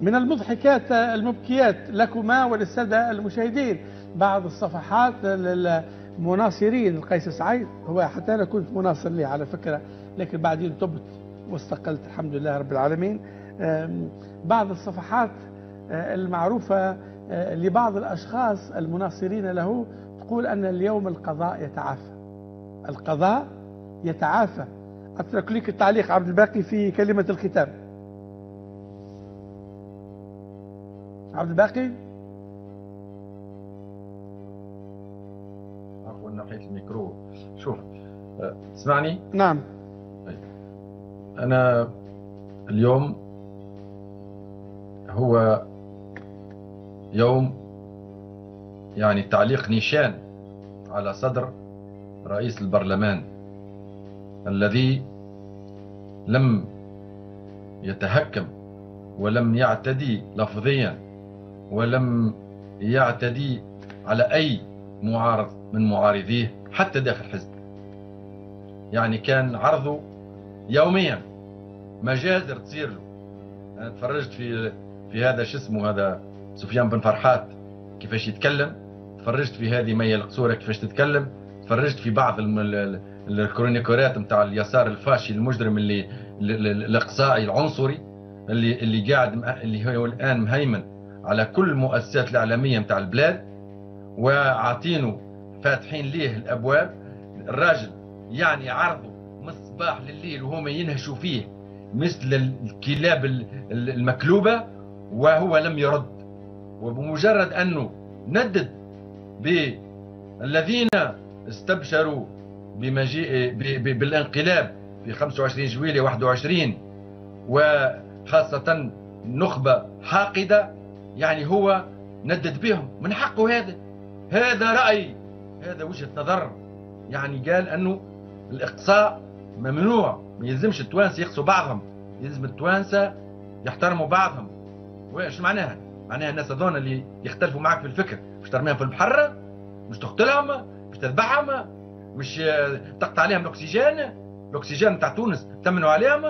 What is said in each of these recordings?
من المضحكات المبكيات لكما وللسادة المشاهدين بعض الصفحات للمناصرين. القيس سعيد هو حتى أنا كنت مناصر لي على فكرة لكن بعدين تبت واستقلت الحمد لله رب العالمين. بعض الصفحات آه، المعروفة آه، لبعض الأشخاص المناصرين له تقول أن اليوم القضاء يتعافى. القضاء يتعافى. أترك لك التعليق عبد الباقي في كلمة الختام. عبد الباقي؟ عفوا ناحية الميكرو. شوف آه، تسمعني؟ نعم. طيب. أنا اليوم هو يوم يعني تعليق نيشان على صدر رئيس البرلمان الذي لم يتهكم ولم يعتدي لفظيا ولم يعتدي على أي معارض من معارضيه حتى داخل الحزب يعني كان عرضه يوميا. مجازر تصير له. أنا تفرجت في في هذا شو اسمه هذا سفيان بن فرحات كيفاش يتكلم. تفرجت في هذه مي القصورة كيفاش تتكلم. تفرجت في بعض الكرونيكورات نتاع اليسار الفاشي المجرم اللي الإقصائي العنصري اللي اللي قاعد اللي هو الآن مهيمن على كل المؤسسات الاعلاميه نتاع البلاد وعاطينه فاتحين ليه الأبواب. الراجل يعني عرضه من الصباح لليل وهما ينهشوا فيه مثل الكلاب المكلوبة وهو لم يرد. وبمجرد أنه ندد بالذين استبشروا بمجيء بالانقلاب في 25 جويلية 21 وخاصة نخبة حاقدة. يعني هو ندد بهم من حقه هذا. هذا رأي هذا وجهة نظر. يعني قال أنه الإقصاء ممنوع ما يلزمش التوانسة يقصوا بعضهم. يلزم التوانسة يحترموا بعضهم. وايش معناها؟ معناها الناس هذون اللي يختلفوا معك في الفكر. مش ترميهم في البحر مش تقتلهم مش تذبحهم مش تقطع عليهم الأكسجين. الأكسجين تاع تونس تمنوا عليهم.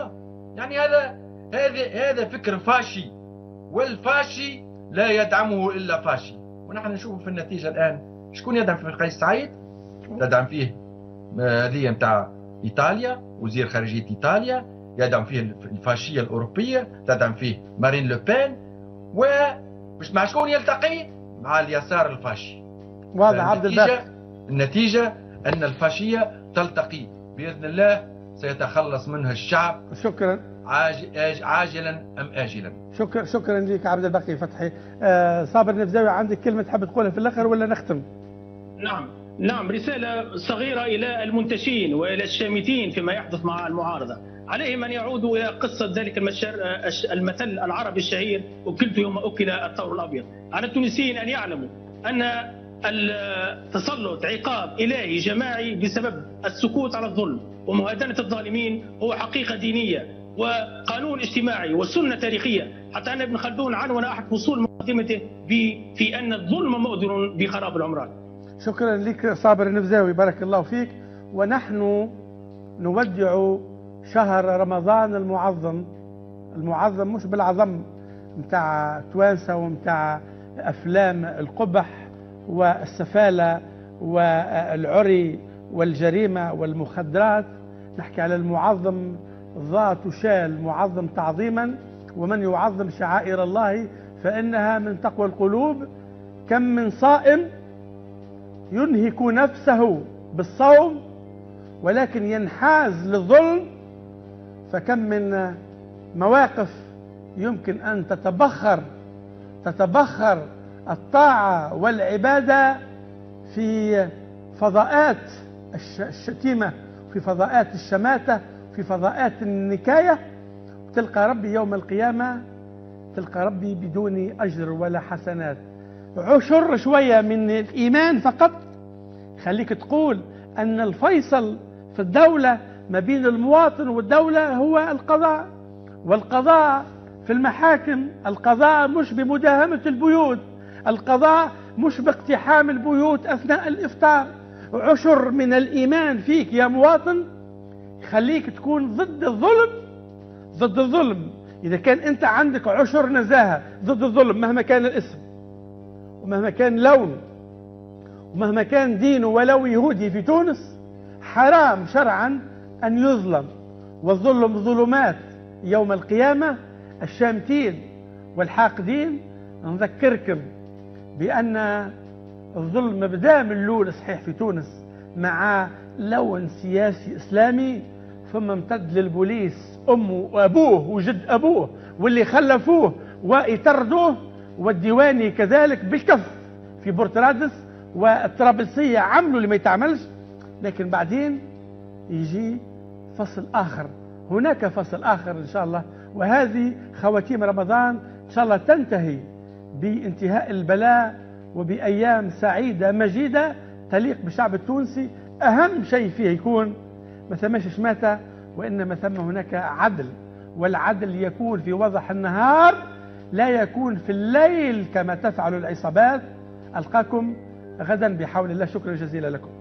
يعني هذا هذا هذا فكر فاشي. والفاشي لا يدعمه إلا فاشي. ونحن نشوف في النتيجة الآن. شكون يدعم في قيس سعيد؟ تدعم فيه هذه نتاع إيطاليا وزير خارجية إيطاليا. يدعم فيه الفاشية الأوروبية. تدعم فيه مارين لوبين و مش مع شكون يلتقي؟ مع اليسار الفاشي. واضح عبد الباقي. النتيجة أن الفاشية تلتقي بإذن الله سيتخلص منها الشعب. شكرا. عاجلا أم آجلا. شكرا شكرا لك عبد الباقي فتحي آه صابر نفزاوي عندك كلمة تحب تقولها في الآخر ولا نختم؟ نعم. نعم رسالة صغيرة إلى المنتشين وإلى الشامتين فيما يحدث مع المعارضة. عليهم أن يعودوا إلى قصة ذلك المثل العربي الشهير. أكلت يوم أكل الثور الأبيض. على التونسيين أن يعلموا أن التسلط عقاب إلهي جماعي بسبب السكوت على الظلم ومهادنة الظالمين هو حقيقة دينية وقانون اجتماعي وسنة تاريخية. حتى أن ابن خلدون عنون أحد فصول مقدمته في أن الظلم مؤذن بخراب العمران. شكرا لك صابر النفزاوي بارك الله فيك. ونحن نودع شهر رمضان المعظم. المعظم مش بالعظم متاع توانسة ومتاع أفلام القبح. والسفالة والعري والجريمة والمخدرات. نحكي على المعظم ذات شال معظم تعظيما. ومن يعظم شعائر الله فإنها من تقوى القلوب. كم من صائم ينهك نفسه بالصوم ولكن ينحاز للظلم. فكم من مواقف يمكن أن تتبخر تتبخر الطاعة والعبادة في فضاءات الشتيمة في فضاءات الشماتة في فضاءات النكاية. تلقى ربي يوم القيامة تلقى ربي بدون أجر ولا حسنات. عشر شوية من الإيمان فقط. خليك تقول أن الفيصل في الدولة ما بين المواطن والدولة هو القضاء. والقضاء في المحاكم القضاء مش بمداهمة البيوت. القضاء مش باقتحام البيوت أثناء الإفطار. عشر من الإيمان فيك يا مواطن خليك تكون ضد الظلم. ضد الظلم. إذا كان أنت عندك عشر نزاهة ضد الظلم مهما كان الاسم ومهما كان لونه ومهما كان دينه ولو يهودي في تونس حرام شرعا أن يظلم. والظلم ظلمات يوم القيامة. الشامتين والحاقدين نذكركم بأن الظلم بدا من الأول صحيح في تونس مع لون سياسي إسلامي ثم امتد للبوليس أمه وأبوه وجد أبوه واللي خلفوه ويطردوه والديواني كذلك بالكف في بورترادس والطرابلسية عملوا اللي ما يتعملش. لكن بعدين يجي فصل آخر. هناك فصل آخر إن شاء الله وهذه خواتيم رمضان إن شاء الله تنتهي. بانتهاء البلاء وبأيام سعيدة مجيدة تليق بالشعب التونسي. أهم شيء فيه يكون ما ثماش شماتة وإنما ثم هناك عدل والعدل يكون في وضح النهار لا يكون في الليل كما تفعل العصابات. ألقاكم غدا بحول الله. شكرا جزيلا لكم.